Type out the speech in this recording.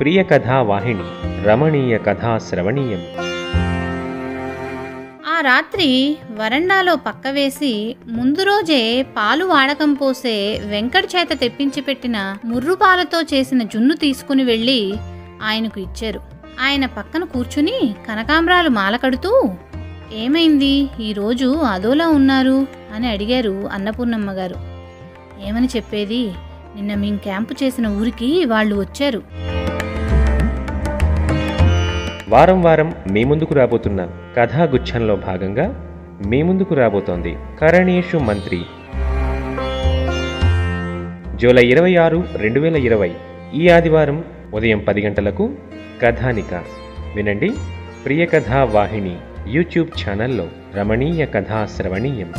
ప్రియ రమణీయ కథా శ్రవణీయం ఆ రాత్రి వరండాలో పక్క వేసి ముందు రోజే పాలు వాడకం పోసే వెంకట చేత తెప్పించి పెట్టిన ముర్రు పాలతో చేసిన జున్ను తీసుకుని వెళ్ళి ఆయనకు ఇచ్చారు. ఆయన పక్కన కూర్చుని కనకాంబరాలు మాల కడుతూ ఏమైంది? ఈరోజు అదోలా ఉన్నారు? అని అడిగారు అన్నపూర్ణమ్మ గారు ఏమని చెప్పేది? నిన్న మేం క్యాంపు చేసిన ఊరికి వాళ్ళు వచ్చారు. వారం వారం మీ ముందుకు రాబోతున్న కథాగుచ్ఛంలో భాగంగా మీ ముందుకు రాబోతోంది కరణేషు మంత్రి. జూలై ఇరవై ఆరు రెండు వేల ఇరవై. ఈ ఆదివారం ఉదయం పది గంటలకు కథానిక. వినండి ప్రియ కథా వాహిని యూట్యూబ్ ఛానల్లో రమణీయ కథా శ్రవణీయం